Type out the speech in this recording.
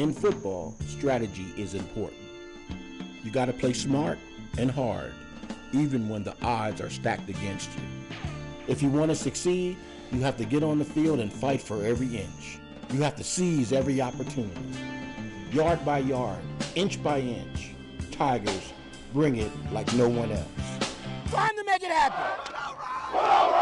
In football, strategy is important. You got to play smart and hard, even when the odds are stacked against you. If you want to succeed, you have to get on the field and fight for every inch. You have to seize every opportunity. Yard by yard, inch by inch, Tigers bring it like no one else. Time to make it happen.